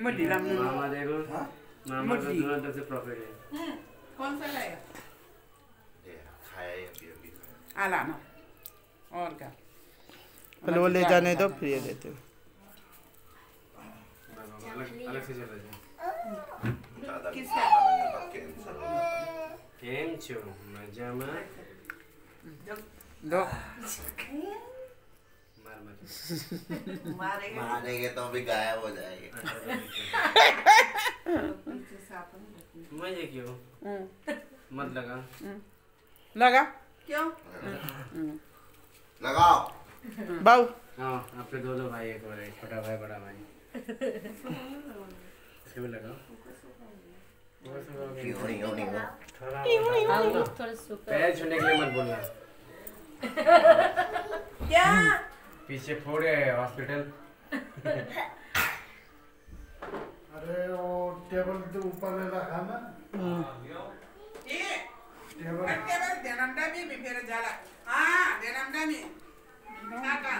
मैं ढीला मामा देखो. हाँ? मामा का। दोनों तरफ़ से प्रॉफिट है. हम्म, कौन सा खाएगा ये खाया ही अभी अभी आला ना. और क्या? पहले वो ले जाने दो फिर ये देते हो। अलग अलग से चला जाए किसका? कैंसर होगा केम छो मजामा दो। मारेगा। मारेंगे तो अभी गायब हो जाएँगे। मज़े क्यों मत लगा। लगा क्यों? लगाओ। बाबू हाँ आपके दो दो भाई एक और छोटा भाई बड़ा भाई। इसको भी लगाओ। पैर छूने के लिए मत बोलना। क्या? पीछे फोड़े है हॉस्पिटल। अरे वो टेबल के ऊपर में रखा ना। ये टेबल। देनमडा भी भी फिर जाला। हाँ देनमडा भी। काका।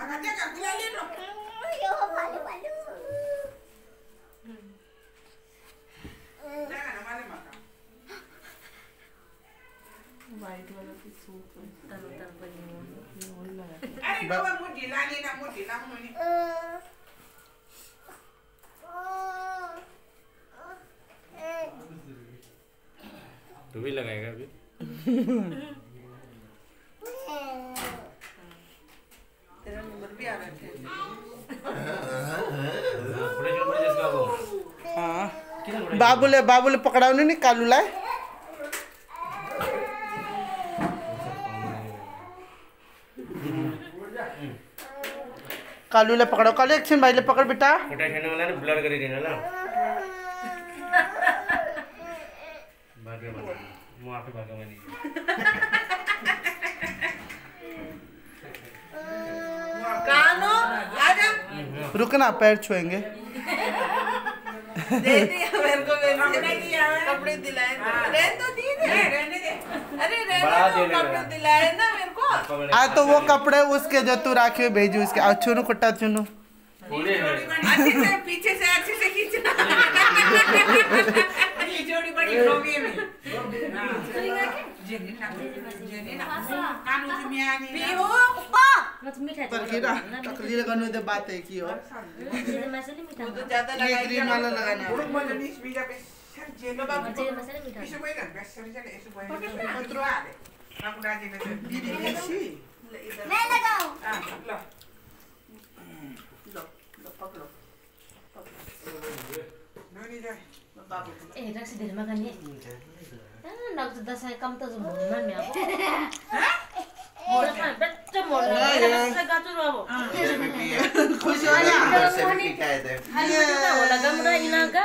आगा कर दिला ले लो जागा ना माले माका तनु तू भी लगाएगा अभी? तेरा नंबर भी आ रहा है हाँ। बाबूले बाबूले पकड़ाओ नहीं कालू लाए कालू ले पकड़ो। कालू एक भाई ले पकड़ बेटा। फोटा खेलने वाला ना ब्लर कर देना ना। बाद में बता मुँह आप ही भागा मैंने कानो आजा रुकना पैर छुएँगे। दे दिया मेरे को कपड़े दिया कपड़े दिलाए। रहने तो दी दे रहने दे। अरे रहने तो। दिलाए ना मेरे को। आ तो वो कपड़े उसके जो तू राखी हुई भेजी उसके। चुनू कुट्टा चुनू। हैं पीछे से अच्छे से खींचना। जोड़ी बड़ी है। त पर दे बात है की हो मिठाई वो तो ज़्यादा ये वाला लगाना है। उड़क मज़ा नहीं बीजा पे सर जेलो बाबू जेमा चाहिँ मिठाई इसे कोई ना बस सर चले इसे कोई पत्रो आ दे ना कुड़ा जी ने दीदी कैसी मैं लगाऊँ हाँ लो लो लो पकड़ो नोनी जाए बाबू ए रक्सी धेरमा गर्ने नक दसैँ कम त हुन्न नि अब दसैँ बेच्च मोड्न दसैँ गाछु र अब खुश हो ना घर से भी पी के आए थे खाली मात्रै त होला गमरा इनागा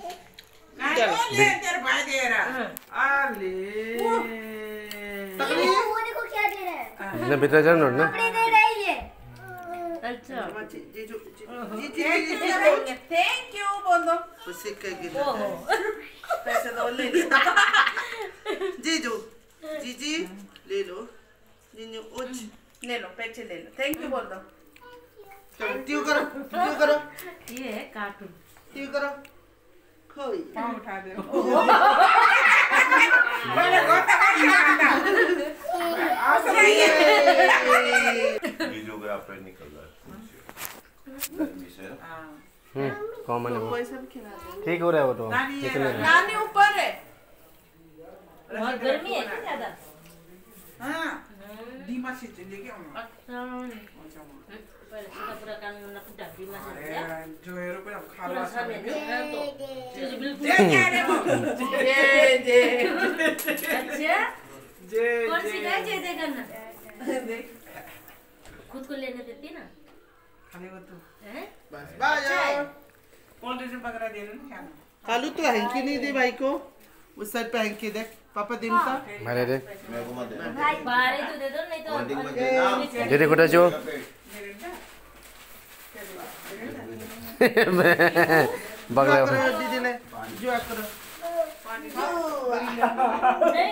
नहीं वो ले तेरे भाई दे रहा। आले। तकली होने को क्या दे रहा है। ना भीतर जाओ ना। कपड़े दे रही है। acha छमाची जीजू थैंक थैंक यू बोल। दो उसे कह के पैसे दो ले ले जीजू जीजी ले लो। जीजू उच ले लो पैसे ले लो। थैंक यू बोल। दो ट्यू करो ट्यू करो। ye cartoon ट्यू करो। कौन उठा दे मैंने गोता का बीजू का आपने निकल रहा है कॉमन है ठीक हो रहा है वो तो नानी निकल रहा है नानी ऊपर है बहुत गर्मी है क्या ज़्यादा हाँ डीमा से चले हम अच्छा पूरा काम न कुछ ढाबी से जो रुपए अब खा पूरा लो सब है तो। चीज़ बिल्कुल। दे क्या रे जे जे अच्छा जे कौन सी गाय जे जे करना? खुद को लेने देती ना? खाने को तो। हैं? बस। बाय अच्छा मोल्ड पकड़ा दे रहे ना कालू तो हैंकी नहीं दे भाई को? उस साइड पे हैंकी देख पापा दिन का। मैले दे मेरे को मत देना बारे तो दे दो नहीं तो दे दे खुट्टा जो मेरे ना बगले दीदी ने। जो करो नहीं।